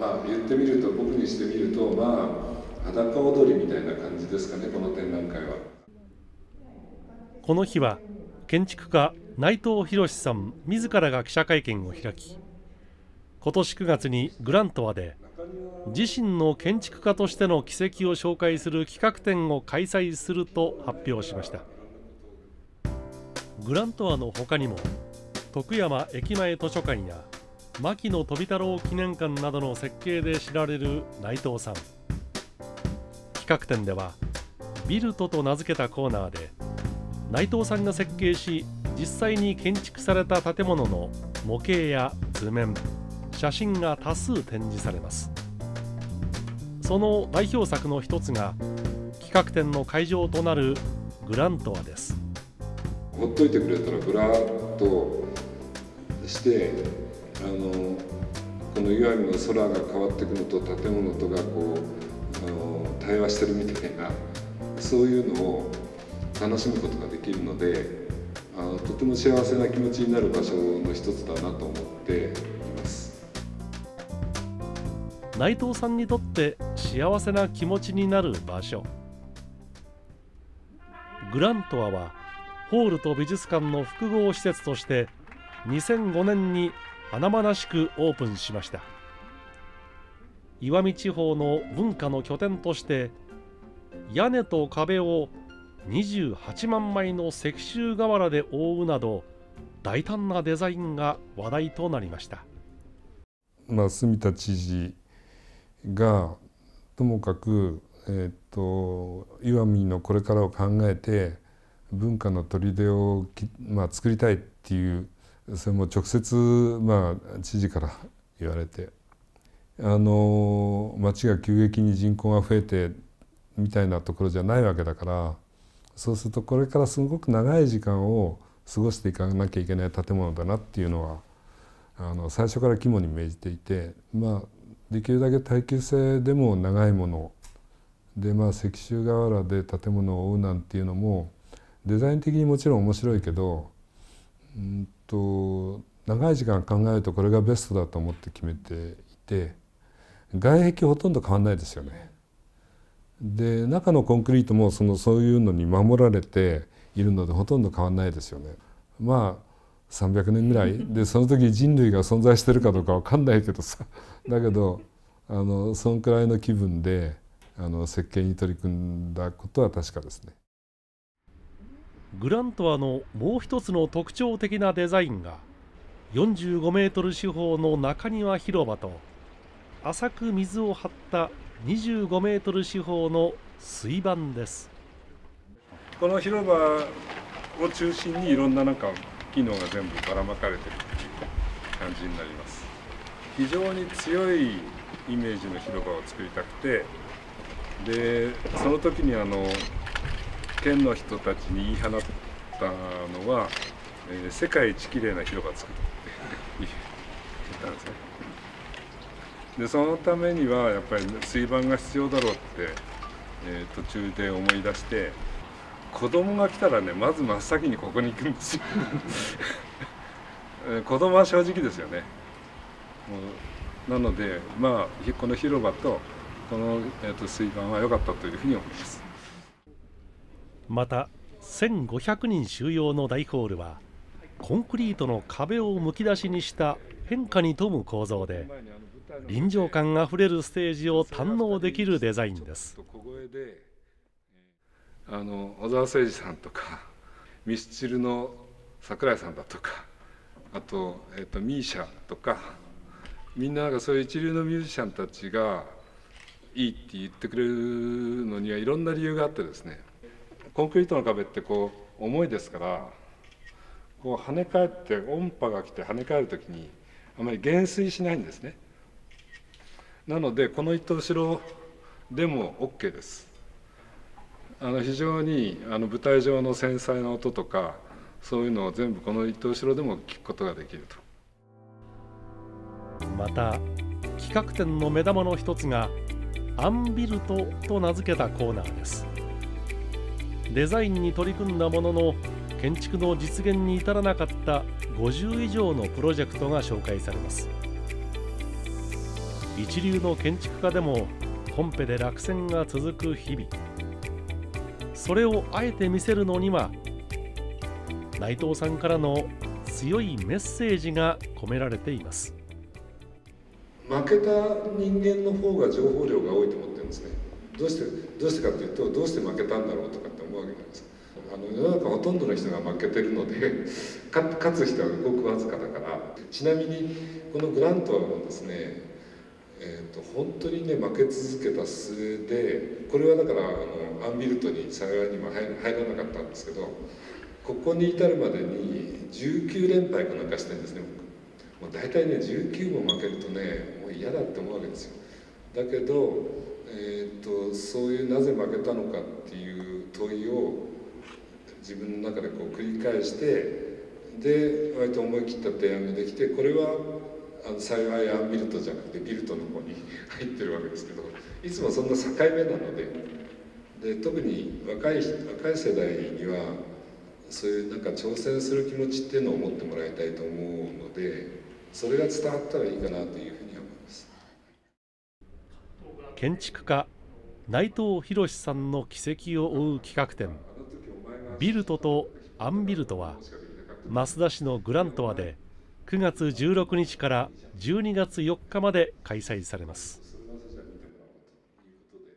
まあ言ってみると僕にしてみるとまあ裸踊りみたいな感じですかねこの展覧会は。この日は建築家内藤博さん自らが記者会見を開き今年9月にグラントワで自身の建築家としての軌跡を紹介する企画展を開催すると発表しました。グラントワの他にも徳山駅前図書館や牧野富太郎記念館などの設計で知られる内藤さん。企画展ではビルトと名付けたコーナーで内藤さんが設計し実際に建築された建物の模型や図面写真が多数展示されます。その代表作の一つが企画展の会場となるグラントアです。ほっといてくれたらブラッとしてあのこの岩見の空が変わっていくのと建物とがこうあの対話してるみたいなそういうのを楽しむことができるのであのとても幸せな気持ちになる場所の一つだなと思っています。内藤さんにとって幸せな気持ちになる場所。グラントアはホールと美術館の複合施設として2005年に華々しくオープンしました。石見地方の文化の拠点として屋根と壁を28万枚の石州瓦で覆うなど大胆なデザインが話題となりました、まあ、住田知事がともかく、えーと、岩見のこれからを考えて文化の砦を、まあ、作りたいっていうそれも直接、まあ、知事から言われてあの町が急激に人口が増えてみたいなところじゃないわけだからそうするとこれからすごく長い時間を過ごしていかなきゃいけない建物だなっていうのはあの最初から肝に銘じていてまあできるだけ耐久性でも長いものでまあ石州瓦で建物を覆うなんていうのもデザイン的にもちろん面白いけどうんと長い時間考えるとこれがベストだと思って決めていて外壁ほとんど変わんないですよね。で中のコンクリートもそのそういうのに守られているのでほとんど変わんないですよね。まあ300年ぐらい でその時人類が存在してるかどうか分かんないけどさだけどあのそんくらいの気分であの設計に取り組んだことは確かですね。グラントアのもう一つの特徴的なデザインが45メートル四方の中庭広場と浅く水を張った25メートル四方の水盤です。この広場を中心にいろんななんか機能が全部ばらまかれてる感じになります。非常に強いイメージの広場を作りたくてでその時にあの県の人たちに言い放ったのは、えー、世界一きれいな広場を作るって言ったんですね。でそのためにはやっぱり水盤が必要だろうって、えー、途中で思い出して子供が来たらねまず真っ先にここに行くんですよ。子供は正直ですよね。なのでまあこの広場とこの、えー、と水盤は良かったというふうに思います。また1500人収容の大ホールはコンクリートの壁をむき出しにした変化に富む構造で臨場感あふれるステージを堪能できるデザインです。あの小沢誠二さんとかミスチルの桜井さんだとかあと,、えーと、ミーシャとかみんながそういう一流のミュージシャンたちがいいって言ってくれるのにはいろんな理由があってですねコンクリートの壁ってこう重いですからこう跳ね返って音波が来て跳ね返る時にあまり減衰しないんですね。なのでこの糸後ろでも OK です。あの非常にあの舞台上の繊細な音とかそういうのを全部この糸後ろでも聞くことができると。また企画展の目玉の一つがアンビルトと名付けたコーナーです。デザインに取り組んだものの建築の実現に至らなかった50以上のプロジェクトが紹介されます。一流の建築家でもコンペで落選が続く日々。それをあえて見せるのには内藤さんからの強いメッセージが込められています。負けた人間の方が情報量が多いと思ってどうしてどうしてかっていうとどうして負けたんだろうとかって思うわけなんです。あの世の中ほとんどの人が負けてるので 勝つ人はごくわずかだからちなみにこのグラントはですねえーと、本当にね負け続けた末でこれはだからあのアンビルトに幸いにも入らなかったんですけどここに至るまでに19連敗かなんかしてんですねもう大体ね19も負けるとねもう嫌だって思うわけですよ。だけど、えーと、そういうなぜ負けたのかっていう問いを自分の中でこう繰り返してで割と思い切った提案ができてこれはあの幸いアンビルトじゃなくてビルトの方に入ってるわけですけどいつもそんな境目なのでで特に若い若い世代にはそういうなんか挑戦する気持ちっていうのを持ってもらいたいと思うのでそれが伝わったらいいかなというふうに建築家内藤博さんの軌跡を追う企画展「ビルトとアンビルト」は増田市のグラントワで9月16日から12月4日まで開催されます。